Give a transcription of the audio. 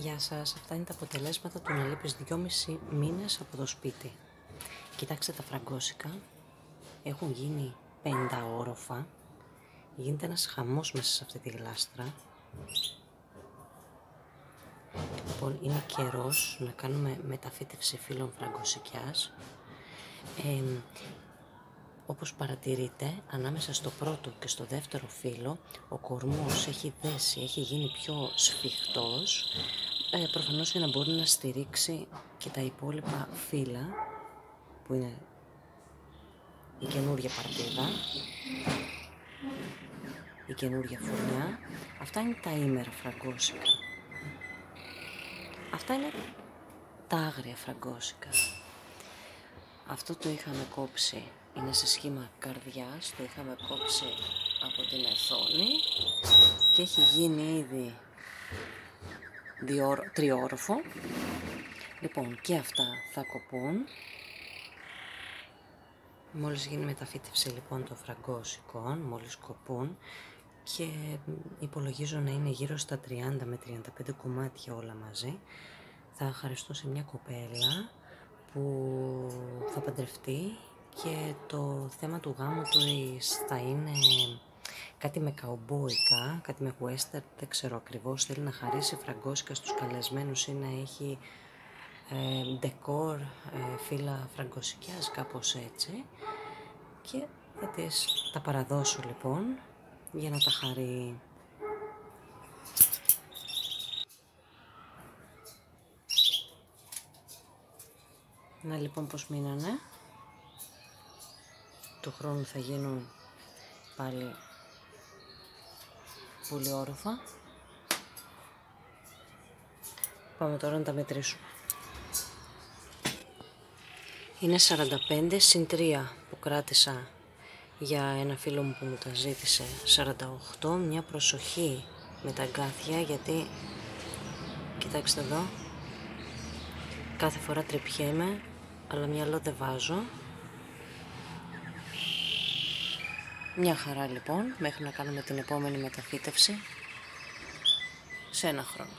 Γεια σας, αυτά είναι τα αποτελέσματα του να λείπεις δυόμιση μήνες από το σπίτι. Κοιτάξτε τα φραγκόσικα, έχουν γίνει πέντα όροφα, γίνεται ένας χαμός μέσα σε αυτή τη γλάστρα. Λοιπόν, είναι καιρός να κάνουμε μεταφύτευση φύλων φραγκοσικιάς. Ε, όπως παρατηρείτε, ανάμεσα στο πρώτο και στο δεύτερο φύλλο, ο κορμός έχει δέσει, έχει γίνει πιο σφιχτός, ε, προφανώς για να μπορεί να στηρίξει και τα υπόλοιπα φύλλα, που είναι η καινούργια παρτίδα, η καινούργια φουρνιά. Αυτά είναι τα ήμερα φραγκόσικα. Αυτά είναι τα άγρια φραγκόσικα. Αυτό το είχαμε κόψει είναι σε σχήμα καρδιάς, το είχαμε κόψει από την εθόνη και έχει γίνει ήδη τριόροφο. Λοιπόν, και αυτά θα κοπούν. Μόλις γίνει μεταφύτευση λοιπόν των φραγκόσικων, μόλις κοπούν και υπολογίζω να είναι γύρω στα 30 με 35 κομμάτια όλα μαζί, θα χαριστώ σε μια κοπέλα που θα παντρευτεί και το θέμα του γάμου του θα είναι κάτι με καουμπόικα, κάτι με western, δεν ξέρω ακριβώς, θέλει να χαρίσει φραγκόσικα στους καλεσμένους ή να έχει ε, ντεκόρ, ε, φύλλα φραγκοσικιάς, κάπως έτσι. Και θα τις τα παραδώσω λοιπόν για να τα χαρεί. Να λοιπόν πως μείνανε. Του χρόνου θα γίνουν πάλι πολύ όροφα. Πάμε τώρα να τα μετρήσουμε. Είναι 45 συν 3 που κράτησα για ένα φίλο μου που μου τα ζήτησε 48. Μια προσοχή με τα αγκάθια γιατί κοιτάξτε εδώ κάθε φορά τρυπιέμαι αλλά μυαλό δεν βάζω Μια χαρά λοιπόν, μέχρι να κάνουμε την επόμενη μεταφύτευση σε ένα χρόνο.